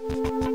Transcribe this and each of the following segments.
you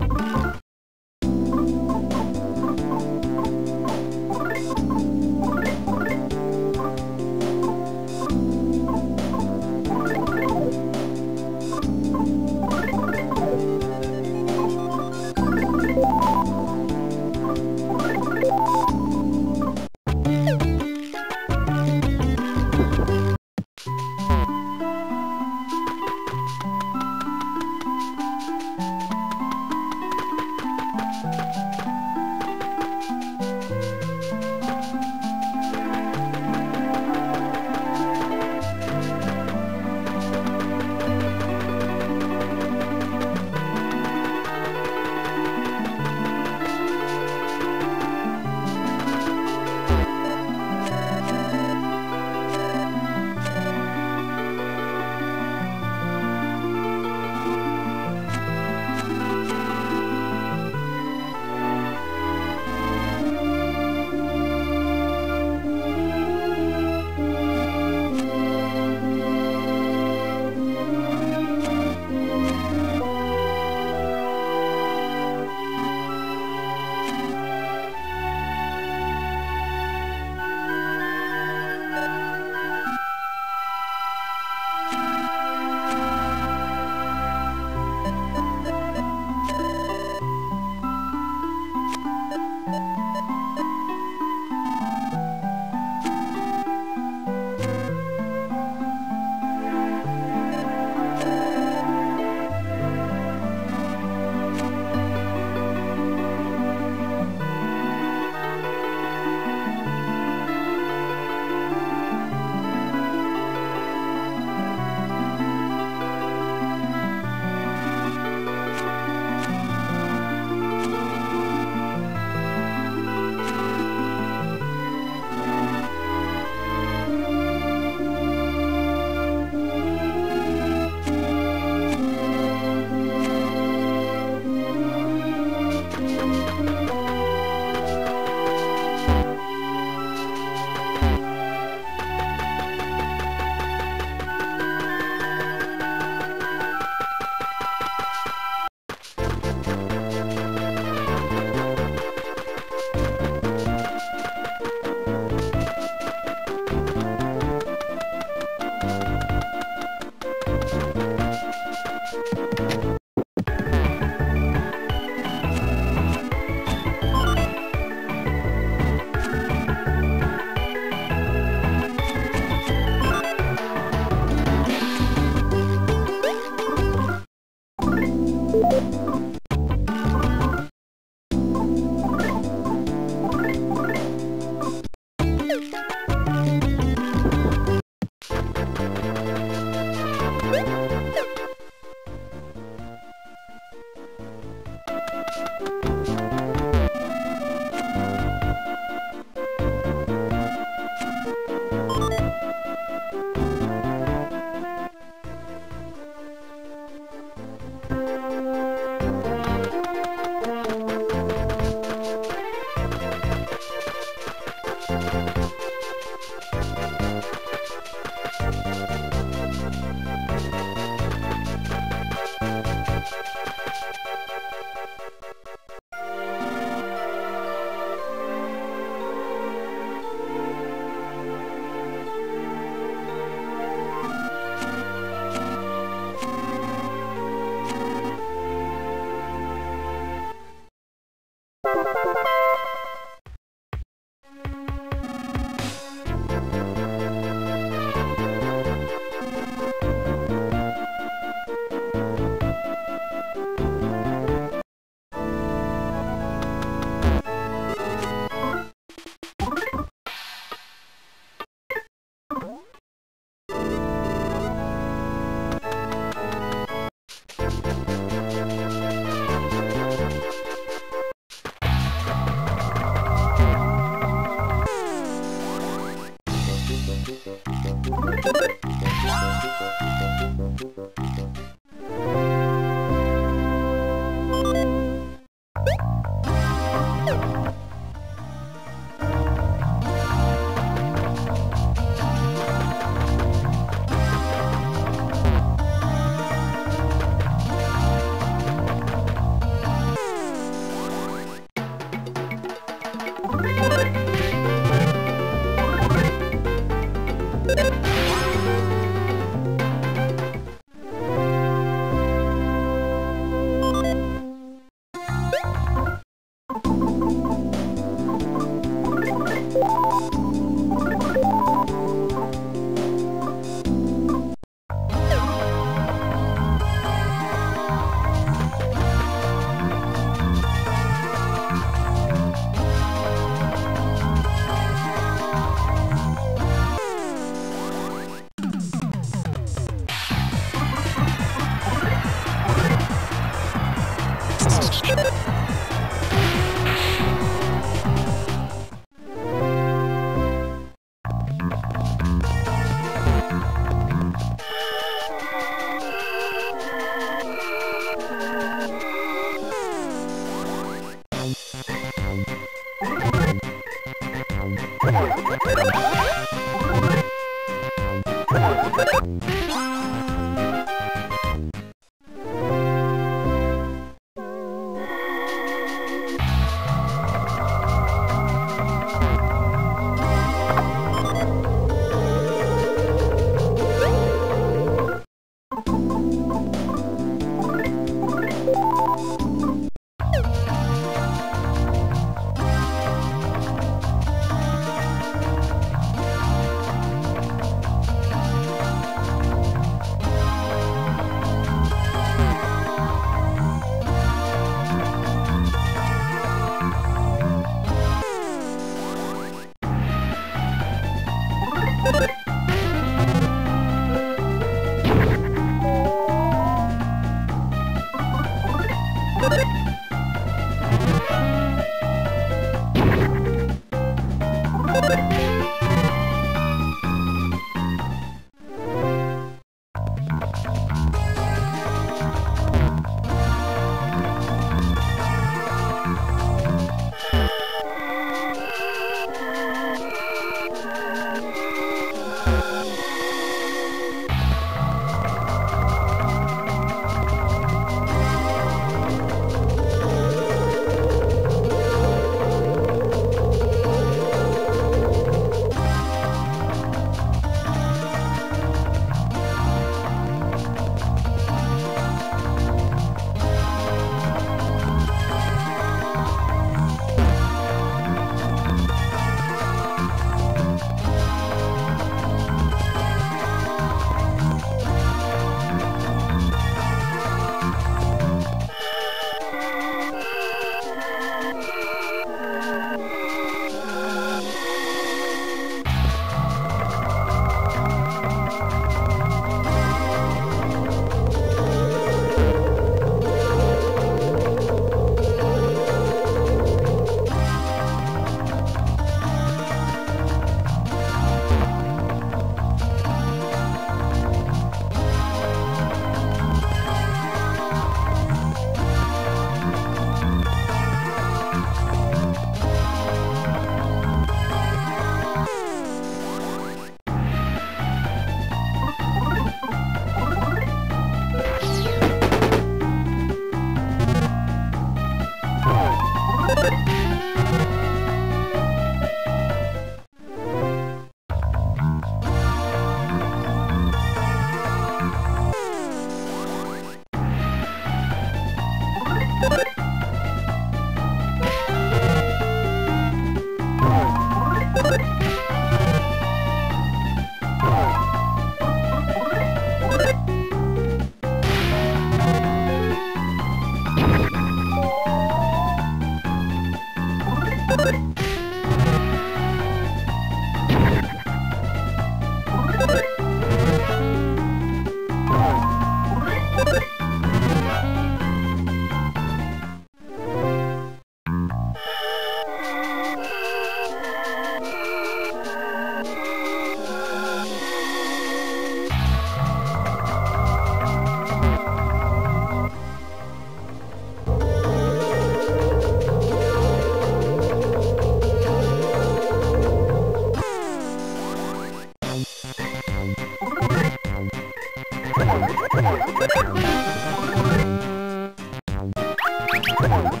you